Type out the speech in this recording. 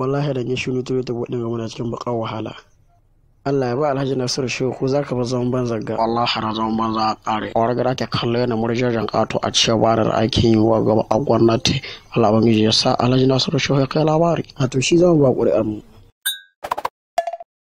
wallahi da ya shuni to ta godin ga muna cikin bakar wahala. Allah ya ba Alhaji Nasiru Shehu ko zaka ba zaman ban ga wallahi na zaman banza a kare kawar gara ke kallo yana murjajan kato a cewa da aikin yi wa gaba a gwamnati. Allah bangiji ya sa Alhaji Nasiru Shehu ya kai labari. A to shi zama ba ƙuri'ar mu.